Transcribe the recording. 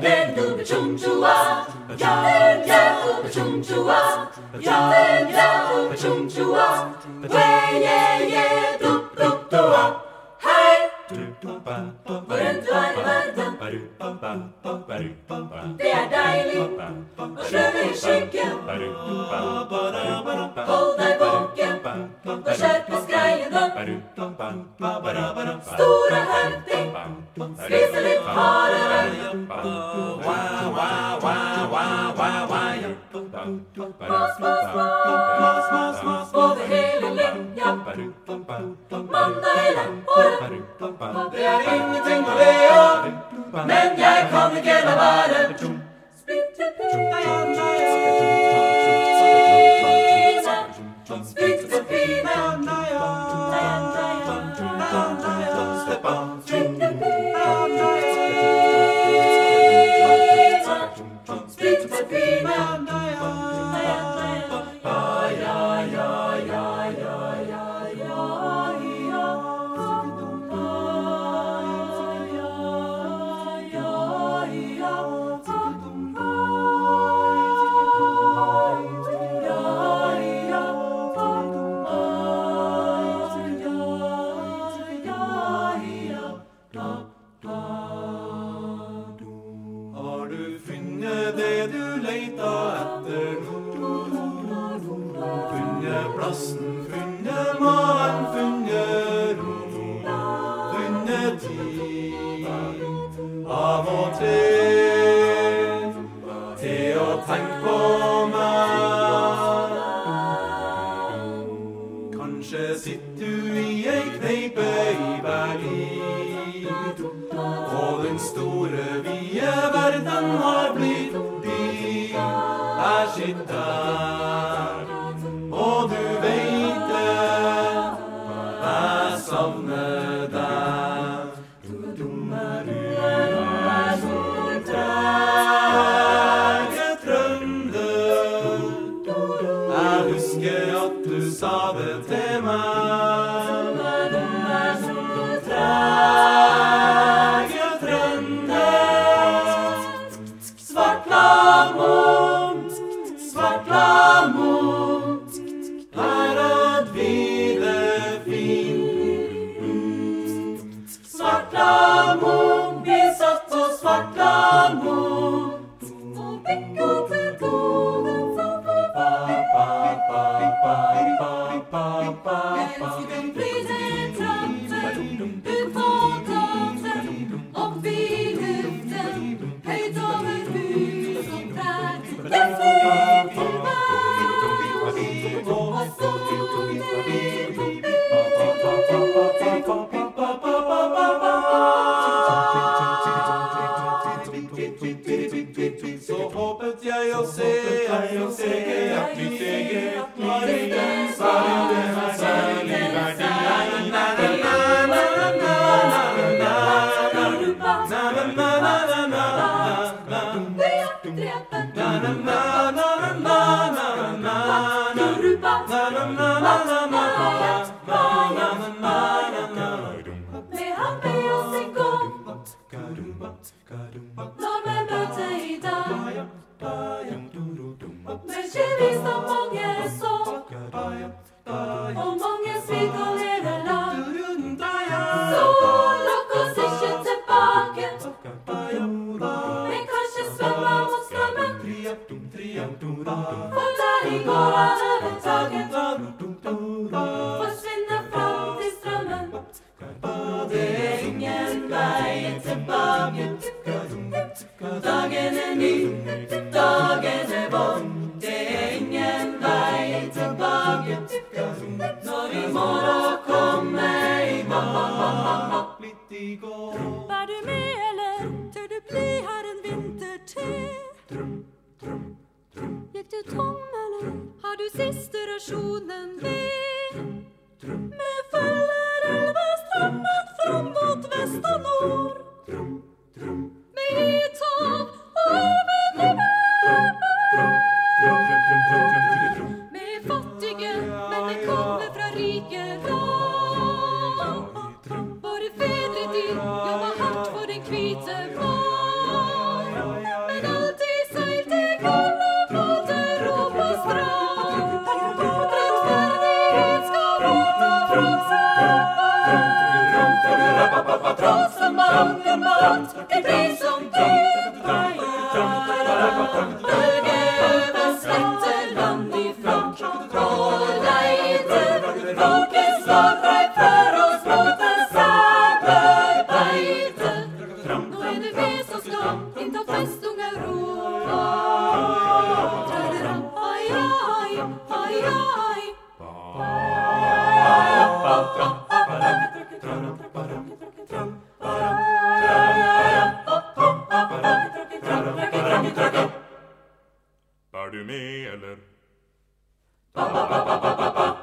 Dentro pachumchua, dentro pachumchua, dentro pachumchua, way yeah yeah, tup tup tua, hey. They are dialing, surely she can. Hold thy boken, the sharp is crying. Stora hörde Over hele linja. Mandag hele året. Det er ingenting å le men jeg kan ikke la være. Spytte pip. plassen funnet mannen, funnet ro, funnet tid av og til, til å tenke på meg. Kanskje sitter du i ei kneipe i Berlin, og den store, vide verden har blitt din. Jeg sitter sing it. Mercedes a mong Jézus, ó mong Gikk du tom, eller har du siste rasjonen ved? que pensam. Do me med eller? Ba, ba, ba, ba, ba, ba, ba.